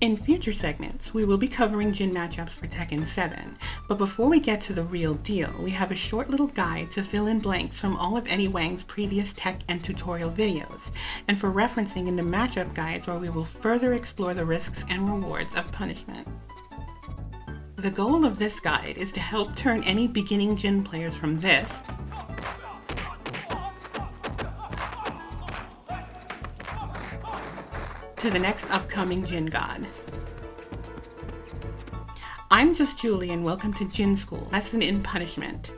In future segments, we will be covering Jin matchups for Tekken 7, but before we get to the real deal, we have a short little guide to fill in blanks from all of Eddy Wang's previous tech and tutorial videos, and for referencing in the matchup guides where we will further explore the risks and rewards of punishment. The goal of this guide is to help turn any beginning Jin players from this to the next upcoming Jin God. I'm just Julie and welcome to Jin School, Lesson in Punishment.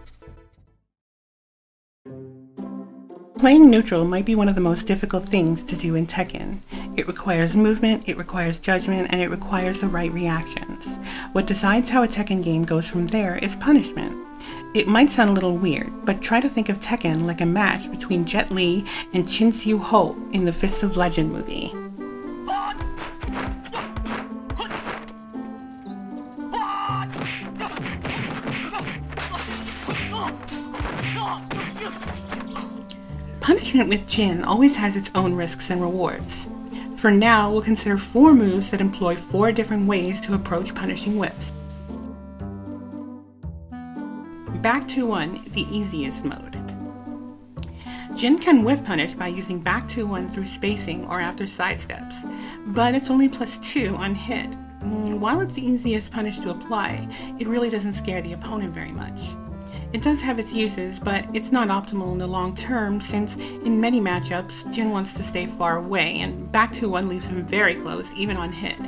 Playing neutral might be one of the most difficult things to do in Tekken. It requires movement, it requires judgment, and it requires the right reactions. What decides how a Tekken game goes from there is punishment. It might sound a little weird, but try to think of Tekken like a match between Jet Li and Chin Siu Ho in the Fist of Legend movie. Punishment with Jin always has its own risks and rewards. For now, we'll consider four moves that employ four different ways to approach punishing whiffs. Back to 1, the easiest mode. Jin can whiff punish by using back to 1 through spacing or after sidesteps, but it's only plus 2 on hit. Mm, while it's the easiest punish to apply, it really doesn't scare the opponent very much. It does have its uses, but it's not optimal in the long term since in many matchups, Jin wants to stay far away and back to 1 leaves him very close even on hit.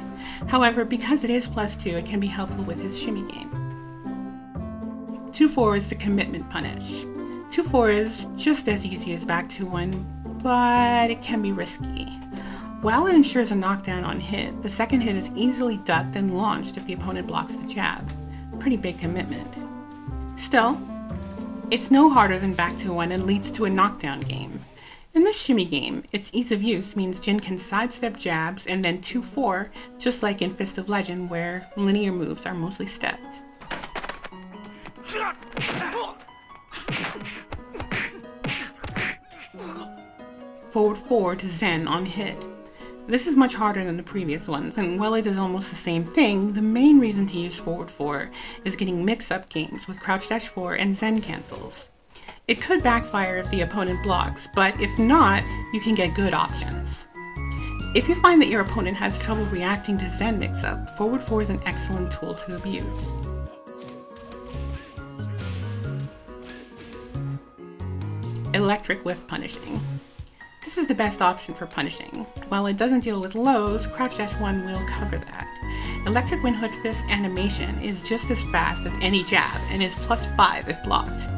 However, because it is plus 2, it can be helpful with his shimmy game. 2-4 is the commitment punish. 2-4 is just as easy as back to 1, but it can be risky. While it ensures a knockdown on hit, the second hit is easily ducked and launched if the opponent blocks the jab. Pretty big commitment. Still, it's no harder than back to one and leads to a knockdown game. In this shimmy game, its ease of use means Jin can sidestep jabs and then 2-4, just like in Fist of Legend where linear moves are mostly stepped. Forward 4 to Zen on hit. This is much harder than the previous ones, and while it is almost the same thing, the main reason to use forward 4 is getting mix-up games with crouch dash 4 and zen cancels. It could backfire if the opponent blocks, but if not, you can get good options. If you find that your opponent has trouble reacting to zen mix-up, forward 4 is an excellent tool to abuse. Electric whiff punishing. This is the best option for punishing. While it doesn't deal with lows, Crouch Dash 1 will cover that. Electric Wind Hook Fist animation is just as fast as any jab and is plus 5 if blocked.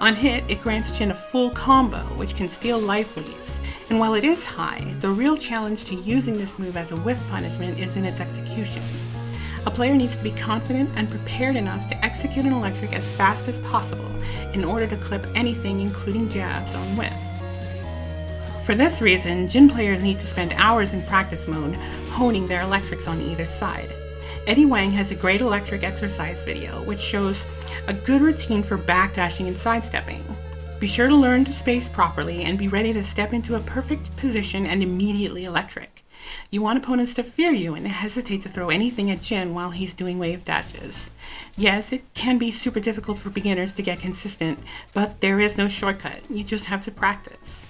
On hit, it grants Jin a full combo, which can steal life leaves, and while it is high, the real challenge to using this move as a whiff punishment is in its execution. A player needs to be confident and prepared enough to execute an electric as fast as possible in order to clip anything including jabs on whiff. For this reason, Jin players need to spend hours in practice mode honing their electrics on either side. Eddy Wang has a great electric exercise video which shows a good routine for backdashing and sidestepping. Be sure to learn to space properly and be ready to step into a perfect position and immediately electric. You want opponents to fear you and hesitate to throw anything at Jin while he's doing wave dashes. Yes, it can be super difficult for beginners to get consistent, but there is no shortcut. You just have to practice.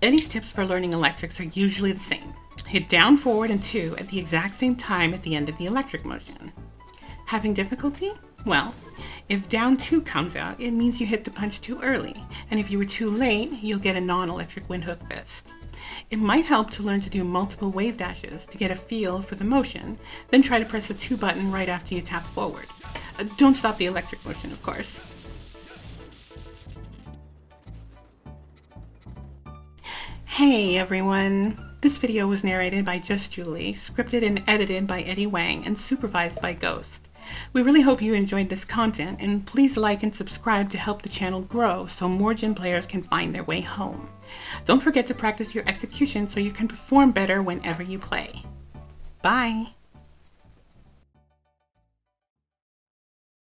Eddy's tips for learning electrics are usually the same. Hit down, forward, and 2 at the exact same time at the end of the electric motion. Having difficulty? Well, if down 2 comes out, it means you hit the punch too early, and if you were too late, you'll get a non-electric windhook fist. It might help to learn to do multiple wave dashes to get a feel for the motion, then try to press the 2 button right after you tap forward. Uh, don't stop the electric motion, of course. Hey everyone! This video was narrated by Just Julie, scripted and edited by Eddy Wang, and supervised by Ghost. We really hope you enjoyed this content, and please like and subscribe to help the channel grow so more Jin players can find their way home. Don't forget to practice your execution so you can perform better whenever you play. Bye!